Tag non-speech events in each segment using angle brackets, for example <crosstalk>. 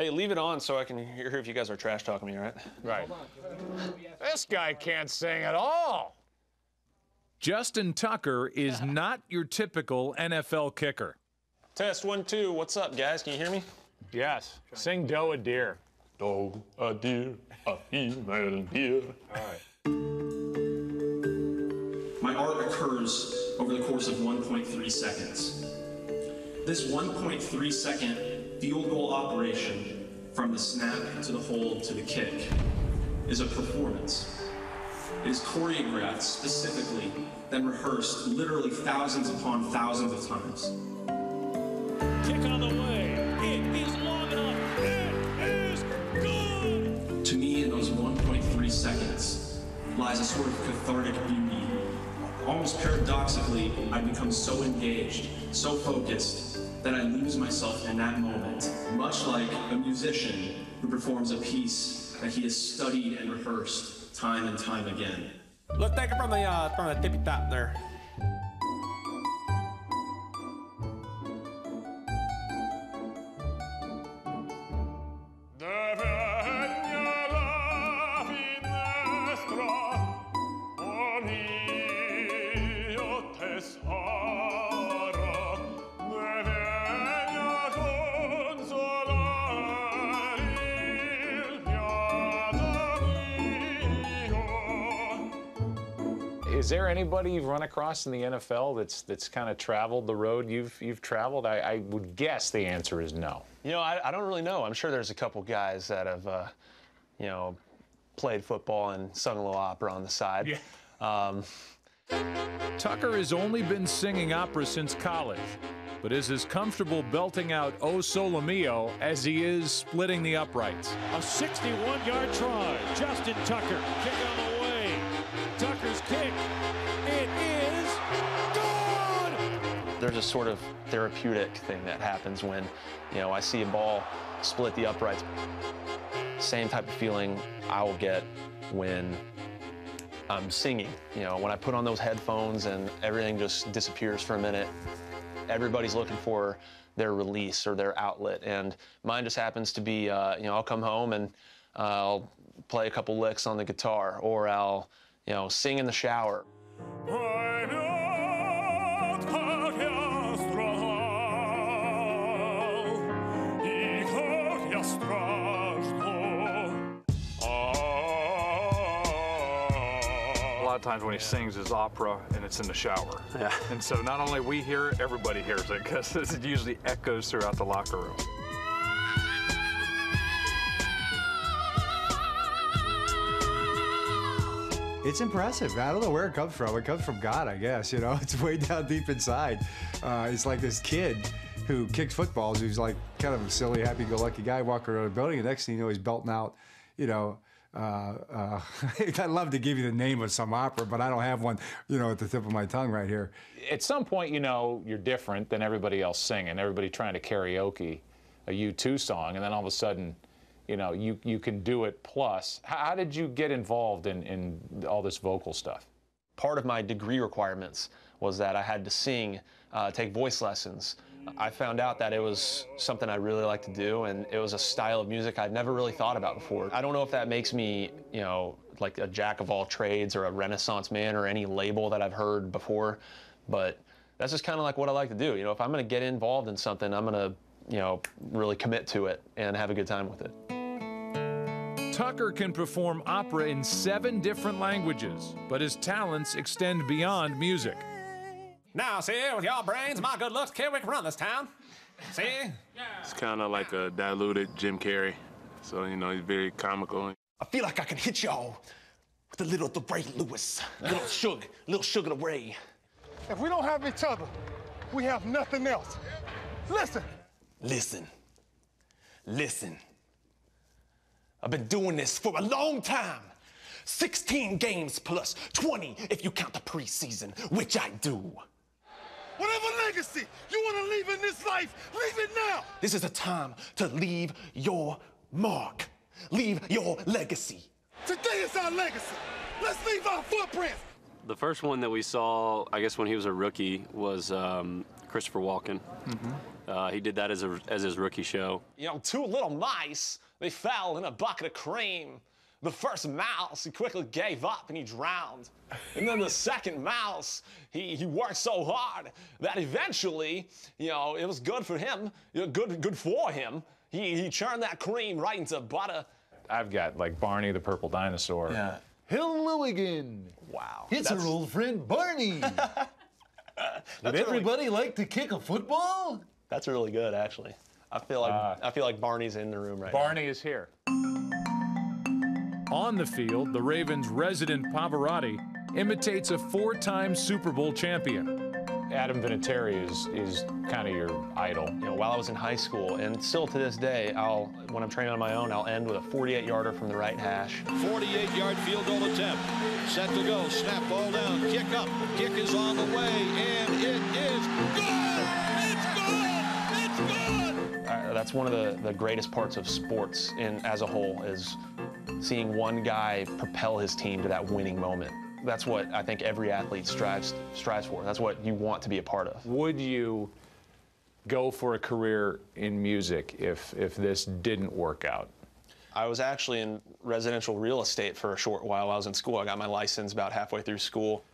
Hey, leave it on so I can hear if you guys are trash talking me, all right? Right. This guy can't sing at all. Justin Tucker is not your typical NFL kicker. Test one, two. What's up, guys? Can you hear me? Yes. Sing Doe a Deer. Doe a deer, a female deer. All right. My art occurs over the course of 1.3 seconds. This 1.3 second field goal operation from the snap to the hold to the kick is a performance. It is choreographed specifically, then rehearsed literally thousands upon thousands of times. Kick on the way. It is long enough. It is good. To me, in those 1.3 seconds lies a sort of cathartic beauty. Almost paradoxically, I become so engaged, so focused, that I lose myself in that moment, much like a musician who performs a piece that he has studied and rehearsed time and time again. Let's take it from the uh, from the tippy top there. Is there anybody you've run across in the NFL that's that's kind of traveled the road you've you've traveled? I, I would guess the answer is no. You know, I, I don't really know. I'm sure there's a couple guys that have, uh, you know, played football and sung a little opera on the side. Yeah. Um, Tucker has only been singing opera since college, but is as comfortable belting out O Sole Mio as he is splitting the uprights. A 61-yard try. Justin Tucker. Kick on the there's a sort of therapeutic thing that happens when, you know, I see a ball split the uprights. Same type of feeling I will get when I'm singing. You know, when I put on those headphones and everything just disappears for a minute, everybody's looking for their release or their outlet. And mine just happens to be, uh, you know, I'll come home and uh, I'll play a couple licks on the guitar or I'll, you know, sing in the shower. Lot of times when he sings his opera and it's in the shower. Yeah. And so not only we hear it, everybody hears it because <laughs> it usually echoes throughout the locker room. It's impressive. I don't know where it comes from. It comes from God, I guess. You know, <laughs> it's way down deep inside. Uh, it's like this kid who kicks footballs, who's like kind of a silly, happy-go-lucky guy walking around a building. And next thing you know, he's belting out, you know. Uh, uh, <laughs> I'd love to give you the name of some opera, but I don't have one, you know, at the tip of my tongue right here. At some point, you know, you're different than everybody else singing. Everybody trying to karaoke a U2 song, and then all of a sudden, you know, you, you can do it plus. How, how did you get involved in, in all this vocal stuff? part of my degree requirements was that I had to sing, uh, take voice lessons. I found out that it was something I really like to do, and it was a style of music I'd never really thought about before. I don't know if that makes me, you know, like a jack of all trades or a renaissance man or any label that I've heard before, but that's just kind of like what I like to do. You know, if I'm going to get involved in something, I'm going to, you know, really commit to it and have a good time with it. Tucker can perform opera in seven different languages, but his talents extend beyond music. Now, see, with your brains my good looks, kid, we can run this town. See? It's kind of like a diluted Jim Carrey. So, you know, he's very comical. I feel like I can hit y'all with a little the Ray Lewis, little Sugar, little Sugar the Ray. If we don't have each other, we have nothing else. Listen. Listen. Listen. I've been doing this for a long time. 16 games plus 20 if you count the preseason, which I do. Whatever legacy you want to leave in this life, leave it now. This is a time to leave your mark. Leave your legacy. Today is our legacy. Let's leave our footprints. The first one that we saw, I guess when he was a rookie, was um, Christopher Walken. Uh, he did that as, a, as his rookie show. You know, two little mice, they fell in a bucket of cream. The first mouse, he quickly gave up and he drowned. And then the second mouse, he, he worked so hard that eventually, you know, it was good for him, you know, good, good for him. He, he churned that cream right into butter. I've got like Barney the Purple Dinosaur. Yeah. Hello again. Wow. It's That's- our old friend Barney. <laughs> Would really- everybody like to kick a football? That's really good, actually. I feel like uh, I feel like Barney's in the room right now. Barney is here. On the field, the Ravens' resident Pavarotti imitates a four time Super Bowl champion. Adam Vinatieri is is kind of your idol. You know, while I was in high school, and still to this day, I'll when I'm training on my own, I'll end with a 48 yarder from the right hash. 48 yard field goal attempt. Set to go. Snap ball down. Kick up. Kick is on the way. And it is good. It's good. It's good. Uh, that's one of the, the greatest parts of sports in as a whole is seeing one guy propel his team to that winning moment. That's what I think every athlete strives strives for. That's what you want to be a part of. Would you go for a career in music if if this didn't work out? I was actually in residential real estate for a short while while I was in school. I got my license about halfway through school.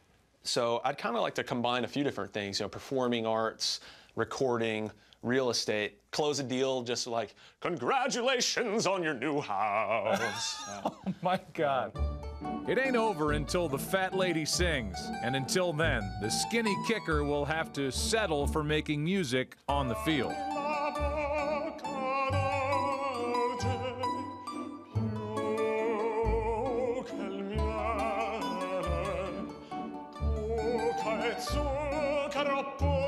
So I'd kind of like to combine a few different things, you know, performing arts, recording, real estate, close a deal just like, congratulations on your new house. <laughs> Oh my God. It ain't over until the fat lady sings, and until then, the skinny kicker will have to settle for making music on the field. For